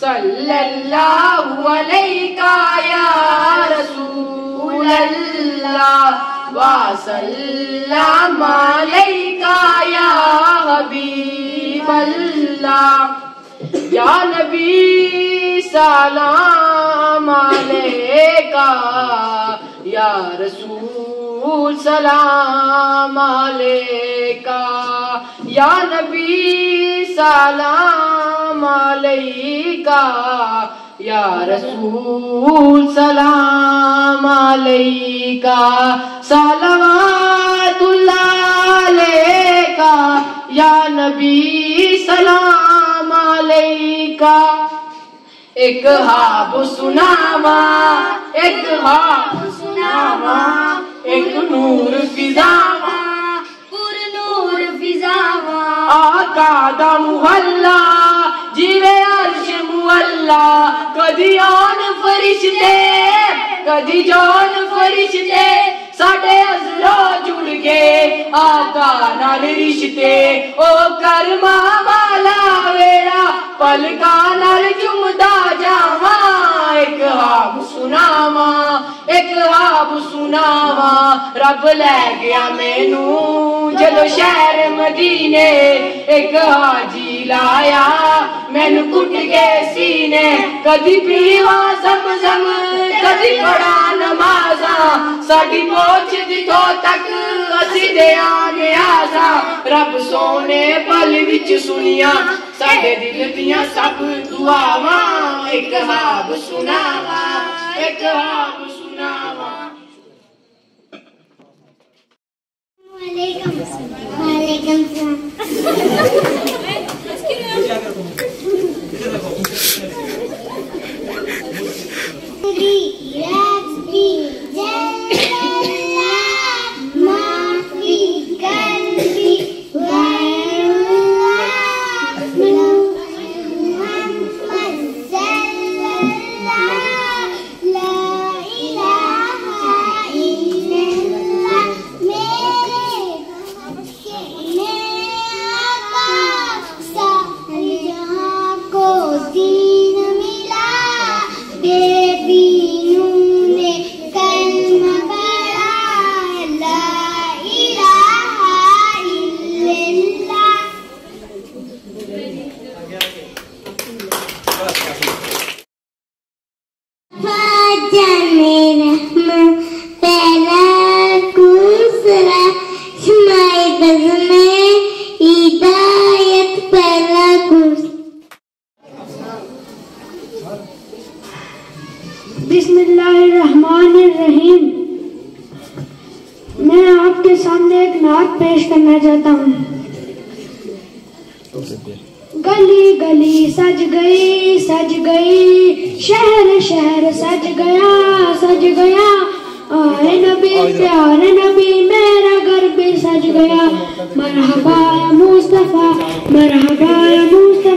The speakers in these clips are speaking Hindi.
सल्लल्लाहु अलैका या रसूल अल्लाह वसल्लम अलैका या हबीब अल्लाह या नबी सलाम अलैका या रसूल। सलाम अलैका या नबी, सलाम अलैका या रसूल, सलाम अलैका सलावतुल्लाह अलैका या नबी, सलाम अलैका एक हाब सुनावा, एक हाब सुनावा। एक नूर फिजावा। नूर फिजावा। आका दा मुहल्ला जिवे अर्श मुहल्ला। कदी आन फरिश्ते कदी जान फरिश्ते। साडे अजरो जुड़ गए आका नाल रिश्ते। ओ करमा वाला वेड़ा पलका नाल चुमदा जावा। एक हाब सुनावा। एक ख्वाब सुनावा, रब लै गया मैनू। जलो शहर मदीने एक हाजी लाया, मैनू कुट के सीने। कदी पीवा समझम कदी पड़ा नमाजा। साडी पोच जितो तक असी दे आ गया सा रब सोने पल विच सुनिया, साडे दिल दिया सब दुआवा। एक हाब सुनावा, एक हाब वालेकुम करना चाहता हूँ। गली गली सज गई सज गई। शहर शहर सज गया सज गया। आए नबी, प्यार नबी, मेरा घर भी सज गया। मरहबा मुस्तफ़ा मरहबा मुस्तफ़ा।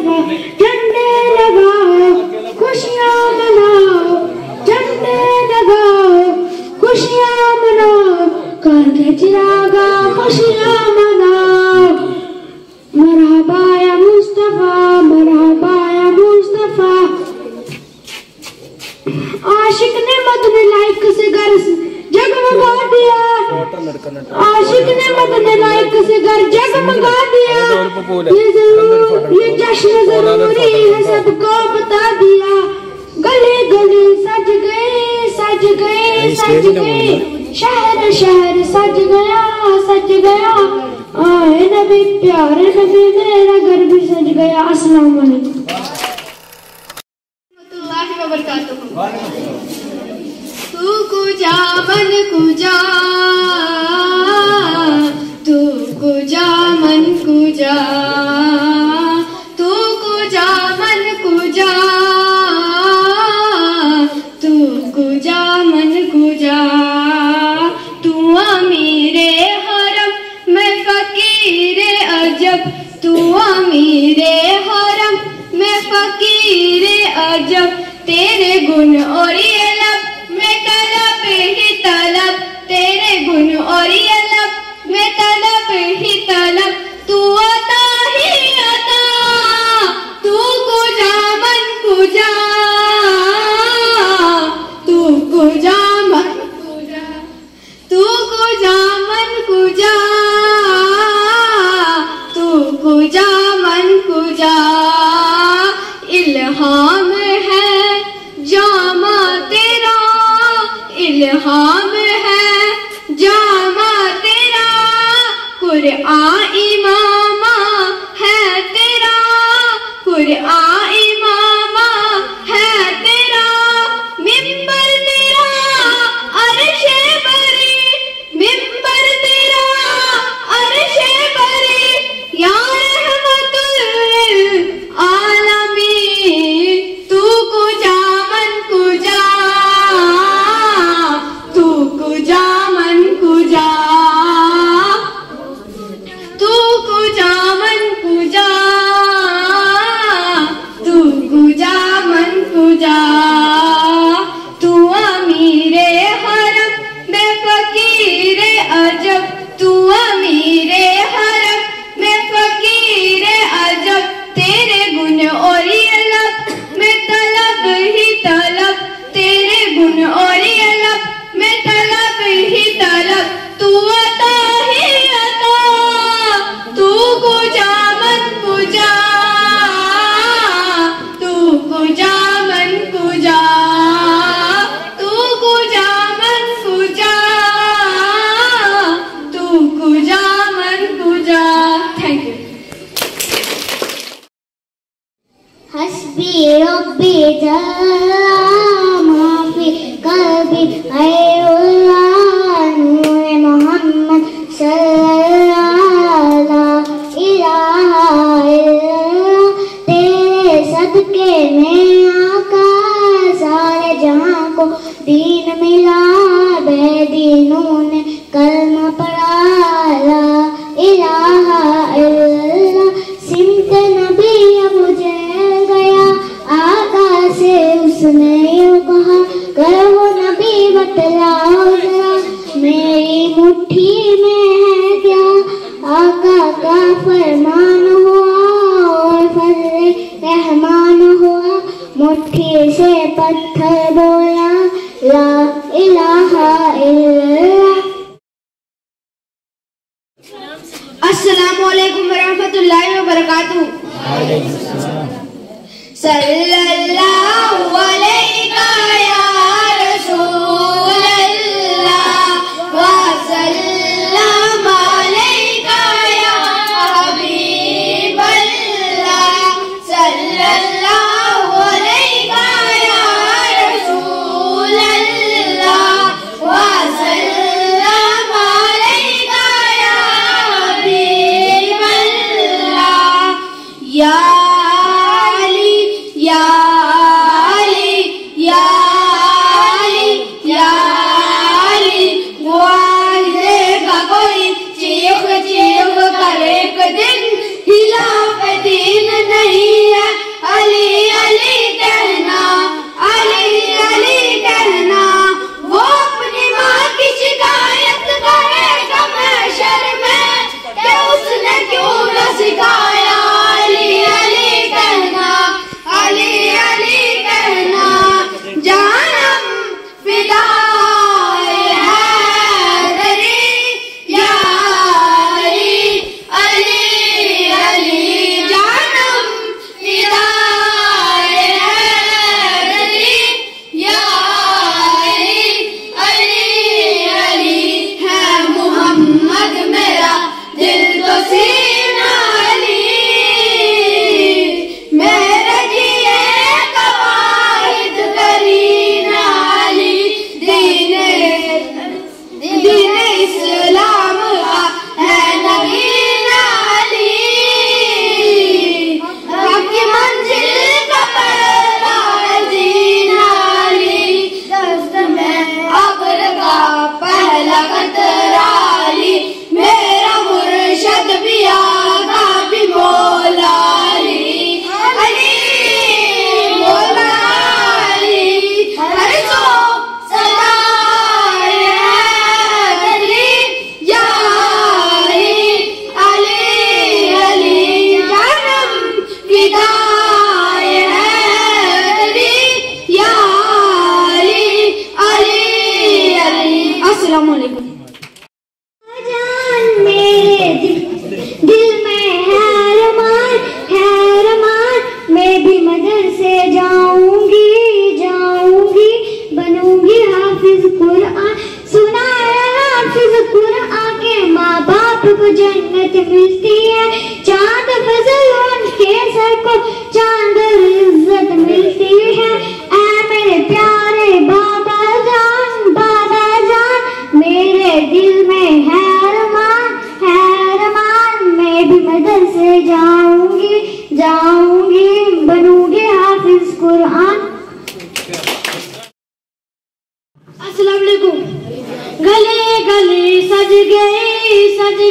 आशिक ने मदने लाइक से घर जगमगा दिया। ये ज़रूर ये जश्न ज़रूरी है सबको बता दिया। गली गली सज गए सज गए सज गए। शहर शहर सज गया सज गया। आए नबी प्यारे नबी मेरा घर भी सज गया। अस्सलाम वालेकुम। तू कुजा मन कुजा तू अमीरे हरम मैं फकीरे अजब। तेरे गुण और ये लब मैं तलब, ही तलब। तेरे गुण और ये लब मैं तलब, ही तलब।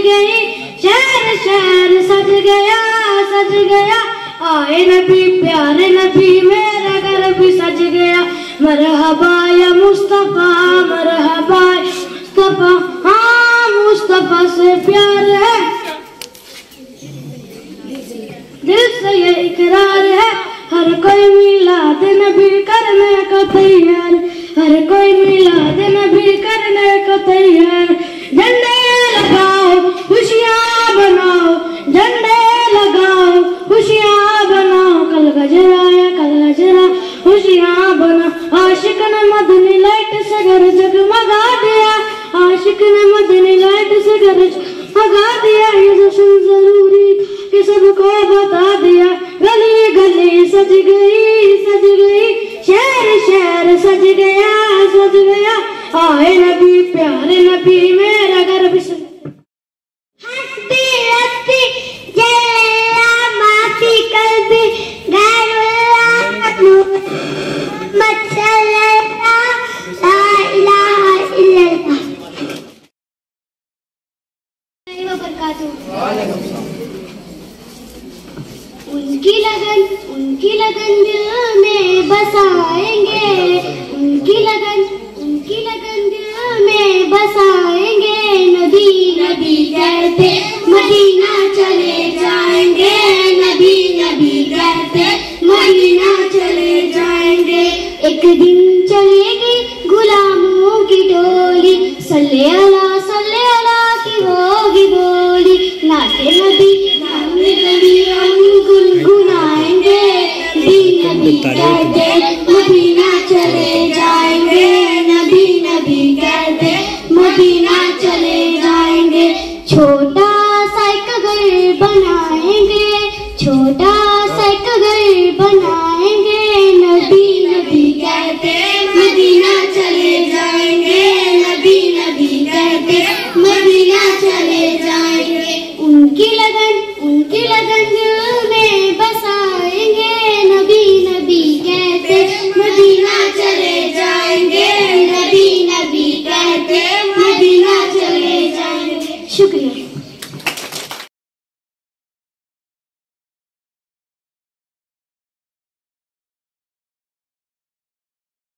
गई, शहर शहर सज गया सज गया। आए नबी, प्यारे नबी, मेरा घर भी सज गया। मरहबा या मुस्तफ़ा, मरहबा मुस्तफ़ा। हाँ मुस्तफ़ा से प्यार है। दिल से ये इकरार है। हर कोई मिलाद नबी करने को तैयार। हर कोई मिलाद नबी करने को तैयार। आए नबी प्यारे नबी मेरा घर भी सज हस्बी हस्बी जल्ला माफ़ी कल्बी गैरुल्लाह मसल्ला ला इलाहा इल्लल्लाह। उनकी लगन उनकी लगन दिल में बसाएँगे। उनकी लगन एक दिन चलेगी गुलामों की टोली सल्ले अला सल्ले अला की होगी बोली। नाते नबी नाते नबी हम गुनगुनाएँगे। दिन नबी मदीना चले